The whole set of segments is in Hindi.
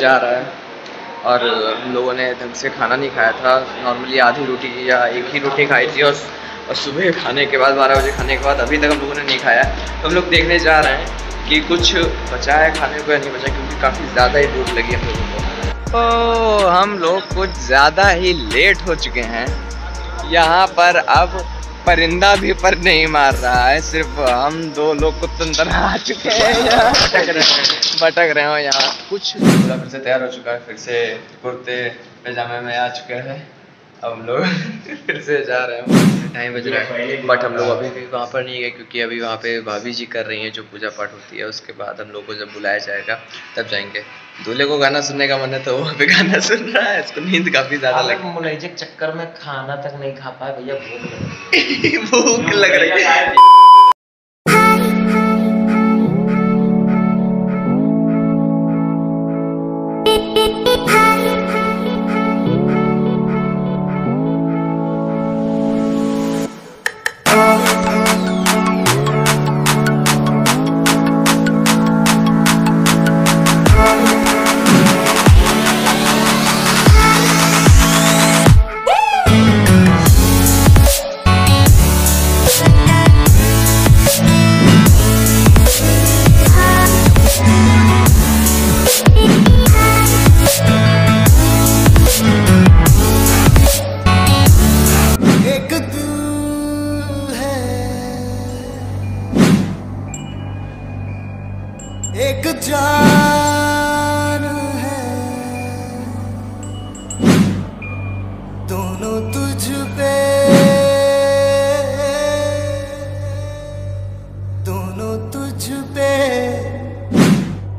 जा रहा है। और हम लोगों ने ढंग से खाना नहीं खाया था। नॉर्मली आधी रोटी या एक ही रोटी खाई थी और और सुबह खाने के बाद, बारह बजे खाने के बाद अभी तक हम लोगों ने नहीं खाया। तो हम लोग देखने जा रहे हैं कि कुछ बचा है खाने को या नहीं बचा क्योंकि काफ़ी ज़्यादा ही भूख लगी हम लोगों को। तो हम लोग कुछ ज़्यादा ही लेट हो चुके हैं। यहाँ पर अब परिंदा भी पर नहीं मार रहा है सिर्फ़ हम दो लोग कुतंतर आ चुके हैं। यहाँ भटक रहे हैं। भटक रहे हो यहाँ। कुछ पूरा फिर से तैयार हो चुका है फिर से कुर्ते पैजामे में आ चुके हैं अब हम लोग। फिर से जा रहे हैं टाइम बज रहा है बट हम लोग अभी भी वहाँ पर नहीं गए क्योंकि अभी वहाँ पे भाभी जी कर रही हैं जो पूजा पाठ होती है उसके बाद हम लोग को जब बुलाया जाएगा तब जाएँगे। दूल्हे को गाना सुनने का मन है तो वहाँ पे गाना सुन रहा है इसको नींद काफ़ी ज़्यादा लग मुलाइजे के चक्कर में खाना तक नहीं खा पाया भैया भूख लग रही है। भूख लग रही है। एक जान है। दोनों तुझ पे। दोनों तुझ पे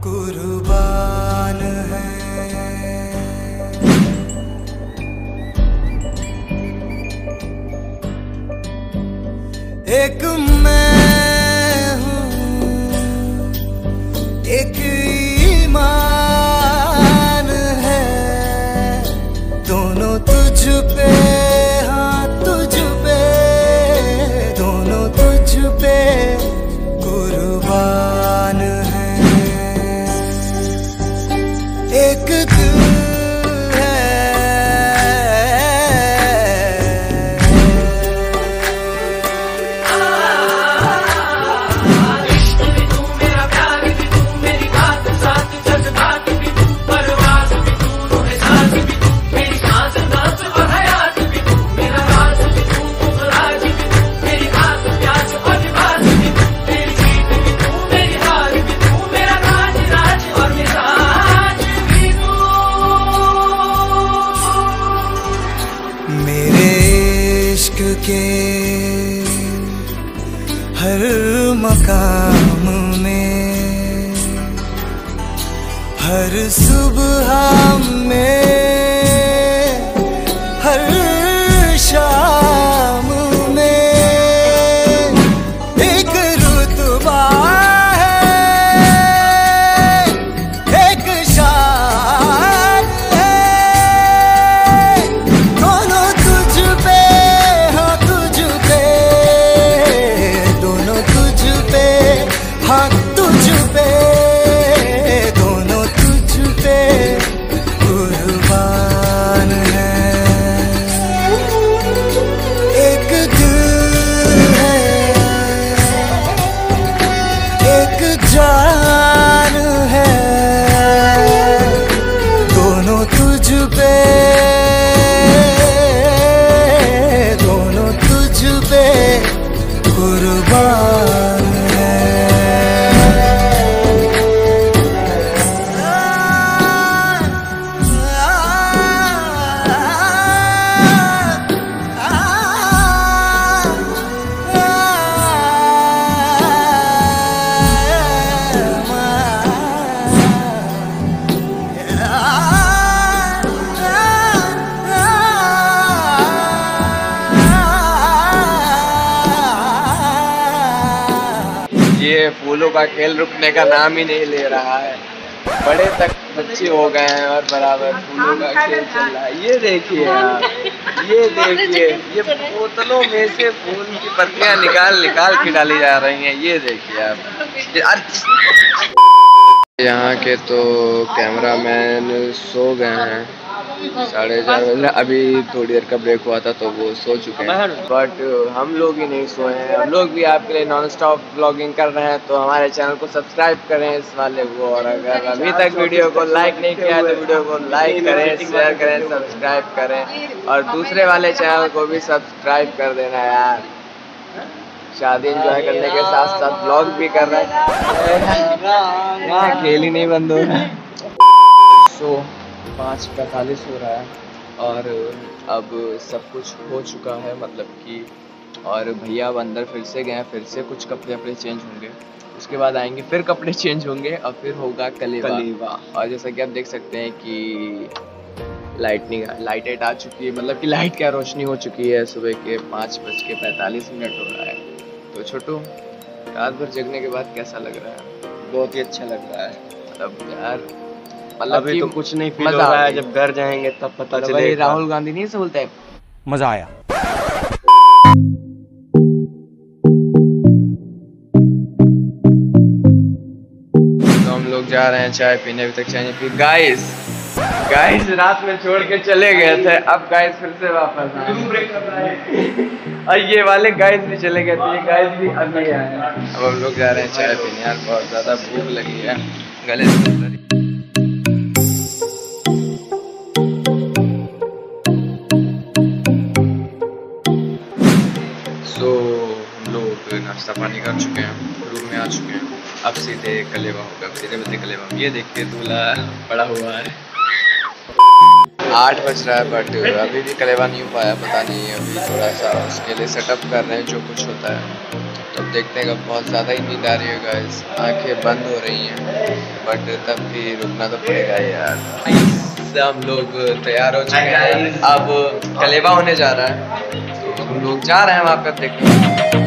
कुर्बान है। एक मैं एक ईमान के हर मकाम में हर सुबह में एक ये फूलों का खेल रुकने का नाम ही नहीं ले रहा है। बड़े तक बच्चे हो गए हैं और बराबर फूलों का खेल चल रहा है। ये देखिए ये देखिए, ये बोतलों में से फूल की पत्तियाँ निकाल निकाल के डाली जा रही हैं। ये देखिए आप। यहाँ के तो कैमरामैन सो गए हैं। साढ़े चार बजे। अभी थोड़ी देर का ब्रेक हुआ था तो वो सो चुके हैं। बट हम लोग ही नहीं सोए हैं। हम लोग भी आपके लिए नॉन स्टॉप ब्लॉगिंग कर रहे हैं तो हमारे चैनल को सब्सक्राइब करें इस वाले को। और अगर अभी तक वीडियो को लाइक नहीं किया है तो वीडियो को लाइक करें शेयर करें सब्सक्राइब करें। और दूसरे वाले चैनल को भी सब्सक्राइब कर देना यार। शादी एंजॉय करने के साथ साथ ब्लॉग भी कर रहे हैं। खेल ही नहीं बंद हो रहा। है सो पाँच पैंतालीस हो रहा है और अब सब कुछ हो चुका है मतलब कि और भैया अब अंदर फिर से गए हैं फिर से कुछ कपड़े वपड़े चेंज होंगे। उसके बाद आएँगे फिर कपड़े चेंज होंगे और फिर होगा कलेवा। कलेवा। और जैसा कि आप देख सकते हैं कि लाइटनिंग लाइटें आ चुकी है मतलब कि लाइट क्या रोशनी हो चुकी है सुबह के पाँच बज के पैंतालीस मिनट हो रहा है। तो छोटू रात भर जगने के बाद कैसा लग रहा है? बहुत ही अच्छा लग रहा है। मतलब यार अभी तो कुछ नहीं फील हो रहा है जब घर जाएँगे तब पता मतलब वही चलेगा राहुल गांधी नहीं से बोलते हैं? मज़ा आया। तो हम लोग जा रहे हैं चाय पीने अभी तक चाय नहीं पी। गाइस गाइस रात में छोड़ के चले गए थे। अब गाइस फिर से वापस आए। और ये वाले गाइस भी चले गए थे ये गाइस भी अभी आए। हैं। अब हम लोग जा रहे हैं चाय पीने। यार बहुत ज़्यादा भूख लगी है। गले से चुके हैं। अब सीधे कलेवा होगा अब सीधे बजे कलेवा। ये देखिए दूल्हा पड़ा हुआ है। आठ बज रहा है बट अभी भी कलेवा नहीं हो पाया पता नहीं अभी थोड़ा सा उसके लिए सेटअप कर रहे हैं जो कुछ होता है। तो देखते हैं बहुत ज़्यादा ही नींद आ रही है गाइस आँखें बंद हो रही हैं बट तब भी रुकना तो पड़ेगा यार। हम लोग तैयार हो चुके हैं। अब कलेवा होने जा रहा है। तो हम लोग जा रहे हैं वहाँ पर देखने।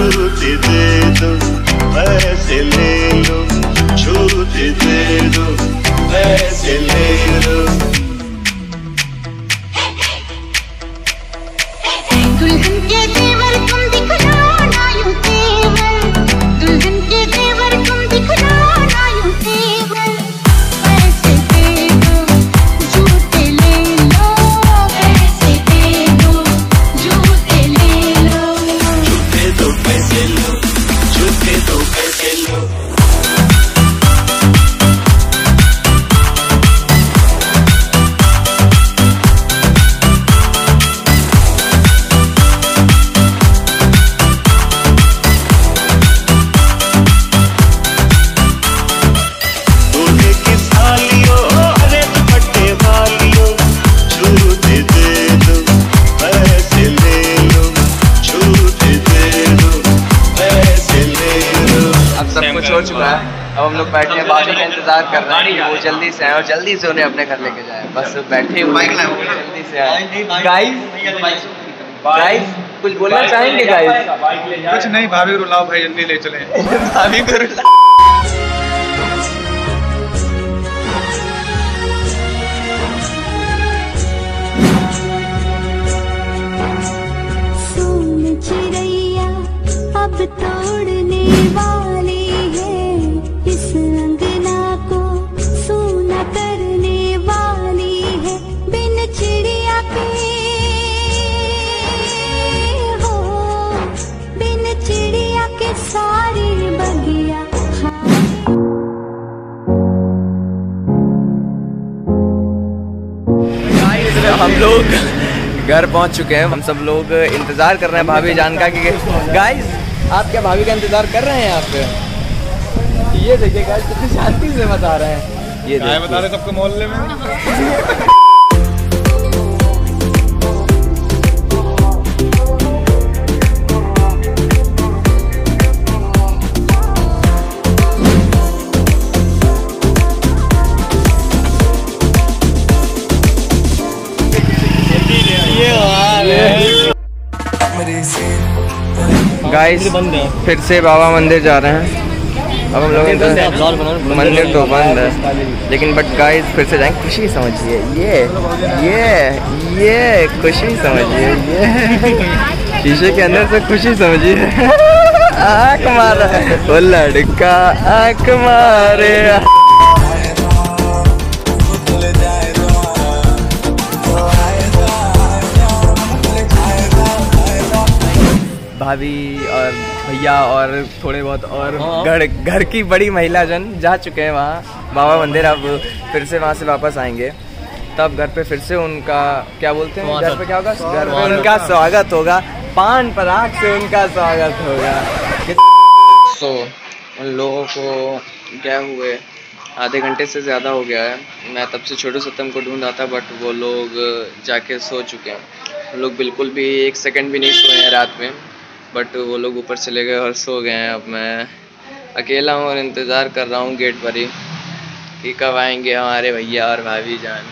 छूट दे दो पैसे ले लो छूट दे दो पैसे ले लो। इंतज़ार कर रहे हैं वो जल्दी से आए और जल्दी से उन्हें अपने घर लेके जाए। बस बैठे हुए हैं। जल्दी से आए। गाइस गाइस कुछ बोलना चाहेंगे गाइस कुछ नहीं भाभी को रुलाओ भाई जल्दी ले चले। भाभी को रुला हम लोग घर पहुँच चुके हैं। हम सब लोग इंतज़ार कर रहे हैं भाभी जान का कि गाइस आप क्या भाभी का इंतज़ार कर रहे हैं आप ये देखिए गाइस कितनी शांति से बता रहे हैं। ये बता रहे सबको मोहल्ले में। गाइस फिर से बाबा मंदिर जा रहे हैं। अब हम लोग मंदिर तो बंद है लेकिन बट गाइस फिर से जाएँगे खुशी समझिए। ये ये ये खुशी समझिए। ये। शीशे के अंदर से खुशी समझिए। आँख मारा वो लड़का आँख मारे। भाभी और भैया और थोड़े बहुत और घर घर की बड़ी महिला जन जा चुके हैं वहाँ। बाबा मंदिर अब फिर से वहाँ से वापस आएँगे। तब घर पे फिर से उनका क्या बोलते हैं? घर पे क्या होगा? घर पे उनका स्वागत होगा। पान पराग से उनका स्वागत होगा। सो उन लोगों को गए हुए? आधे घंटे से ज़्यादा हो गया है। मैं तब से छोटू सत्यम को ढूंढ रहा था बट वो लोग जाके सो चुके हैं। लोग बिल्कुल भी एक सेकंड भी नहीं सोए हैं रात में। बट वो लोग ऊपर चले गए और सो गए हैं। अब मैं अकेला हूँ और इंतज़ार कर रहा हूँ गेट पर ही कि कब आएँगे हमारे भैया और भाभी जान।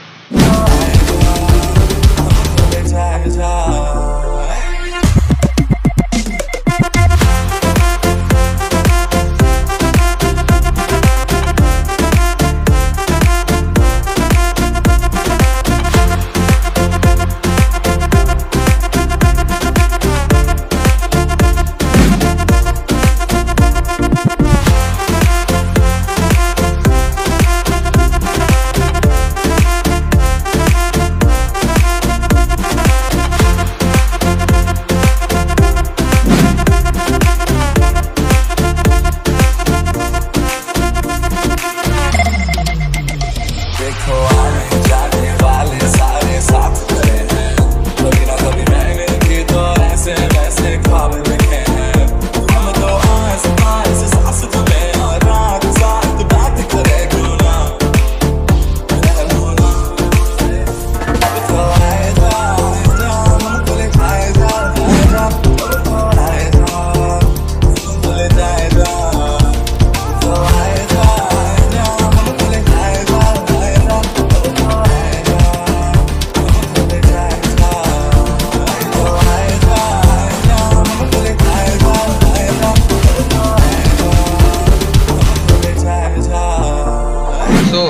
सो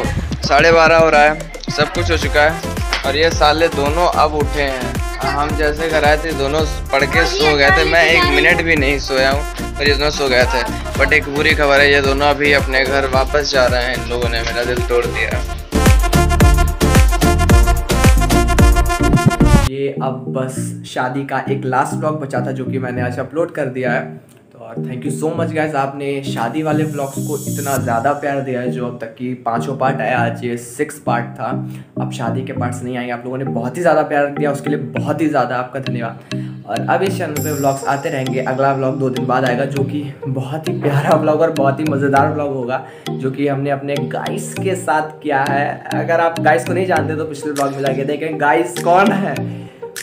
साढ़े बारह हो रहा है सब कुछ हो चुका है और ये साले दोनों अब उठे हैं। हम जैसे घर आए थे दोनों पढ़ के सो गए थे। मैं एक मिनट भी नहीं सोया हूँ और ये दोनों सो गए थे। बट एक बुरी खबर है ये दोनों अभी अपने घर वापस जा रहे हैं। इन लोगों ने मेरा दिल तोड़ दिया ये अब बस शादी का एक लास्ट ब्लॉग बचा था जो कि मैंने आज अपलोड कर दिया है। और thank you so much guys आपने शादी वाले ब्लॉग्स को इतना ज़्यादा प्यार दिया है, जो अब तक की पाँचों पार्ट आया। आज ये सिक्स पार्ट था। अब शादी के पार्ट्स नहीं आएँगे। आप लोगों ने बहुत ही ज़्यादा प्यार दिया। उसके लिए बहुत ही ज़्यादा आपका धन्यवाद। और अब इस चैनल पे व्लॉग्स आते रहेंगे। अगला व्लॉग दो दिन बाद आएगा, जो कि बहुत ही प्यारा व्लॉग और बहुत ही मज़ेदार व्लॉग होगा, जो कि हमने अपने गाइस के साथ किया है। अगर आप गाइस को नहीं जानते तो पिछले व्लॉग में जाके देखें। गाइस कौन है?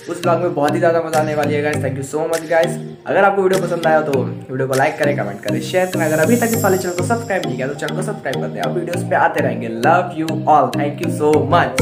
उस ब्लॉग में बहुत ही ज़्यादा मज़ा आने वाली है guys thank you so much guys अगर आपको वीडियो पसंद आया तो वीडियो को लाइक करें कमेंट करें शेयर करें. अगर अभी तक इस वाले चैनल को सब्सक्राइब नहीं किया तो चैनल को सब्सक्राइब कर दें. आप वीडियोस पे आते रहेंगे. Love you all thank you so much